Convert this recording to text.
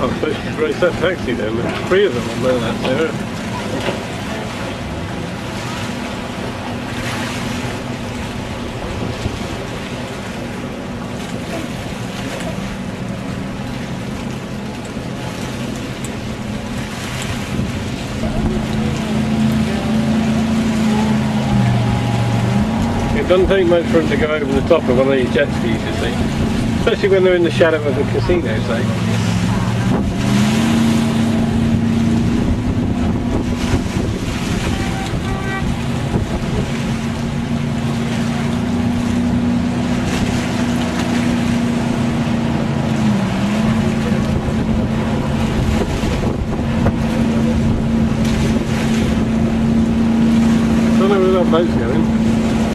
Oh, so she's raised that taxi then. There's three of them on there, that's there. It doesn't take much for them to go over the top of one of these jet skis, you see. Especially when they're in the shadow of the casino, say. Brazil,